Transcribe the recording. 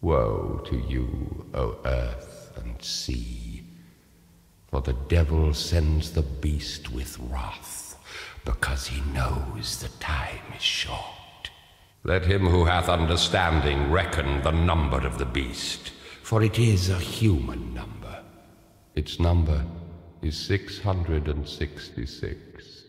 Woe to you, O earth and sea, for the devil sends the beast with wrath, because he knows the time is short. Let him who hath understanding reckon the number of the beast, for it is a human number. Its number is 666.